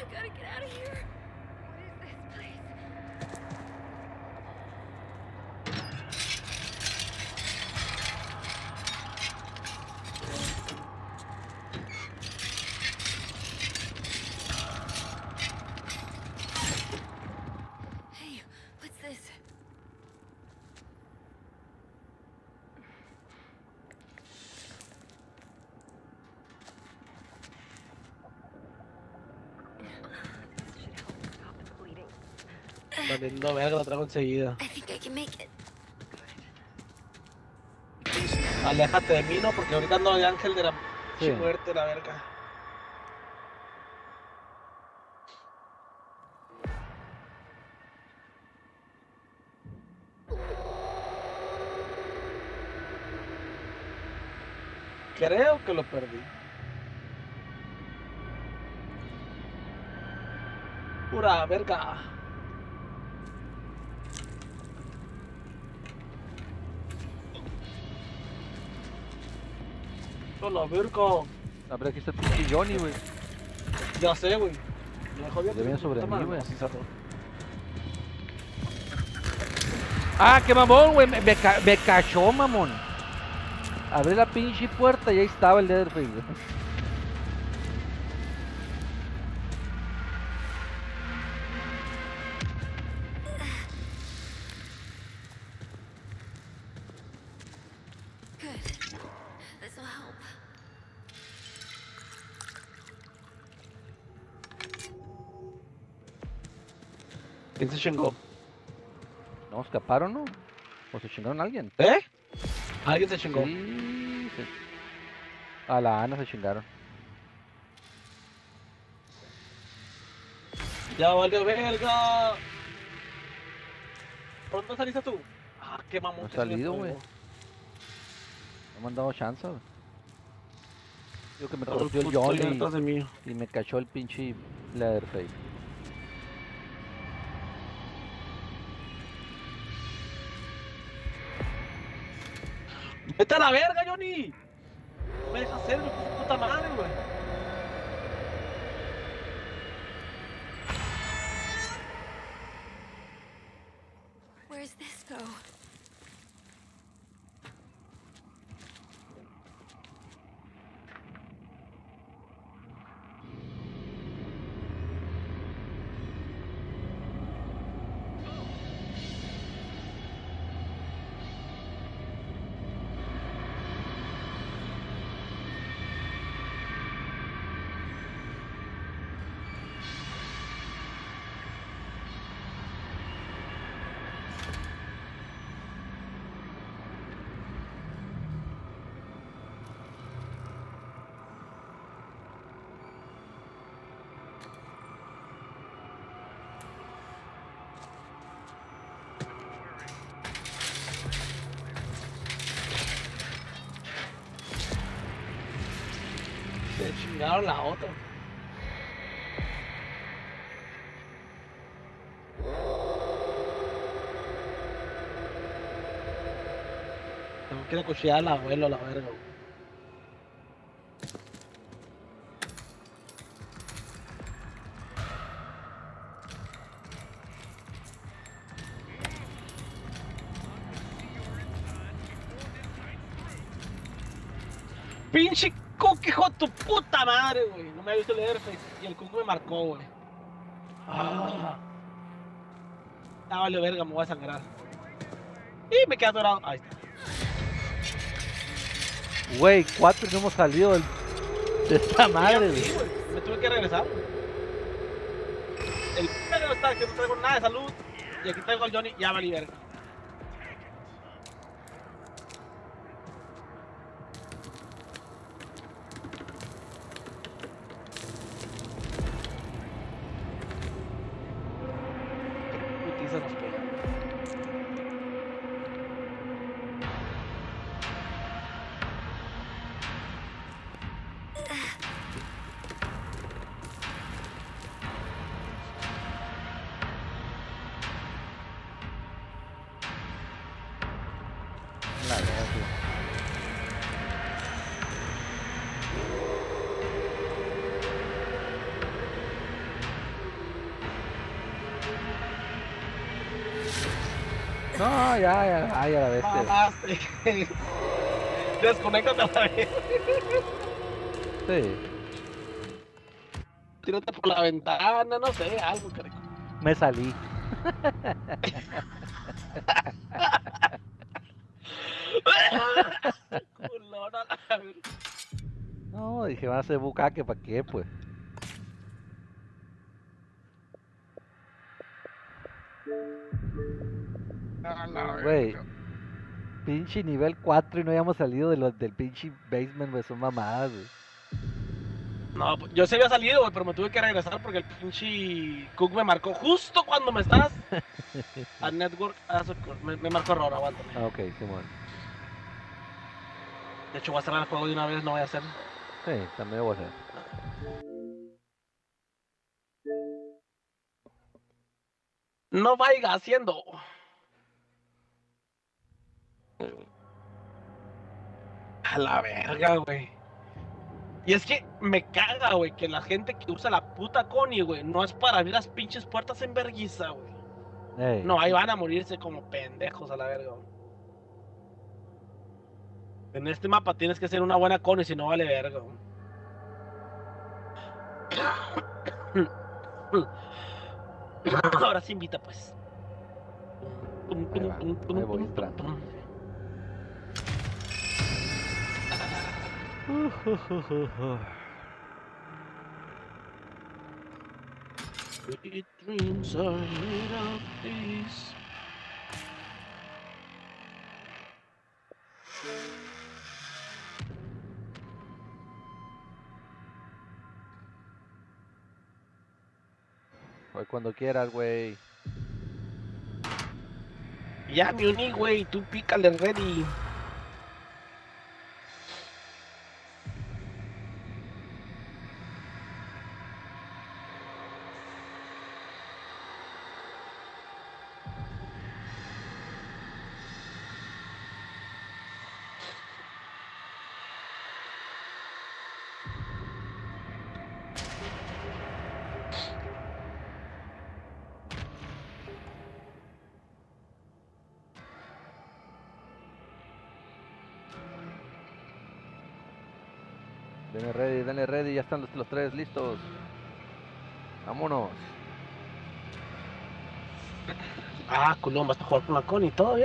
I gotta get out of here. What is this place? Valiendo verga, la traigo enseguida. Aléjate de mí, ¿no? Porque ahorita ando de ángel de la Sí. muerte, la verga. Creo que lo perdí. Pura verga. Solo verga. A ver, aquí está pinche Johnny, güey. Ya sé, güey. Jodió Ya que viene sobre mí, güey. Ah, qué mamón, güey. Me, me, ca- me cachó, mamón. Abrí la pinche puerta y ahí estaba el Leatherface, güey. ¿Quién se chingó? No, escaparon, ¿no? O se chingaron a alguien. ¿Eh? Alguien se chingó. Sí, se- A la Ana se chingaron. Ya valió verga. ¿Por dónde saliste tú? Ah, qué mamón. No he salido, güey. No me han dado chance, güey. Digo que me Todo el Johnny mí. y me cachó el pinche Leatherface. Vete a la verga, Johnny. No me dejas hacer, su puta madre, güey. Where's this go? Chingaron la otra. Tengo que ir a cuchillar al abuelo, la verga. güey. Pinche coque, hijo de tu puta madre, güey. No me ha visto el Airface y el coco me marcó, güey. Ah. Ah, vale, verga, me voy a sangrar. Y me quedé atorado. Ahí está. Güey, cuatro y no hemos salido del- de esta madre, sí, güey. güey, Me tuve que regresar. El verga está que no traigo nada de salud. Y aquí traigo al Johnny, ya valí verga. 이사가 필. No, ya, ya, ay, a la bestia. Mamaste. Desconéctate a la vez. Sí, Tírate por la ventana, no sé, algo, carico. me salí. No, dije, van a hacer bucaque, ¿para qué, pues? Güey. Pinche nivel 4 y no hayamos salido de los del pinche basement, güey, son mamadas, güey. No, pues, yo se había salido, güey, pero me tuve que regresar porque el pinche Cook me marcó justo cuando me estás a Network. a Softcore. me, me marcó error, aguanta. Ah, ok, Simón. De hecho, voy a cerrar el juego de una vez, no voy a hacer. Sí, también lo voy a hacer. No vaya haciendo. A la verga, güey. Y es que me caga, güey, que la gente que usa la puta Connie, güey, no es para abrir las pinches puertas en verguiza, güey. Ey, No, ahí van a morirse como pendejos a la verga. güey. En este mapa tienes que ser una buena Connie, si no vale verga. güey. Ahora sí invita, pues. Ahí va, ahí voy Sweet dreams are made of these. Voy cuando quieras, güey. Ya me uní, güey, tú pícale ready. Denle ready, denle ready, ya están los, los tres listos. Vámonos. Ah, culón, vas a jugar con la Connie, todo bien.